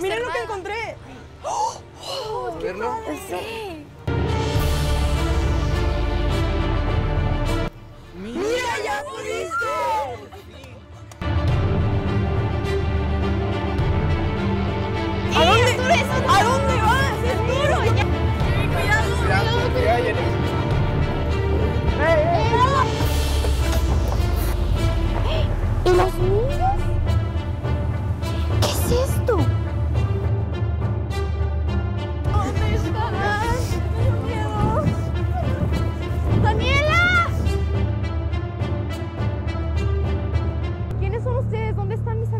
Miren lo que encontré. ¡Oh, qué ¡Mira, ya pudiste! ustedes? ¿Dónde están mis amigos?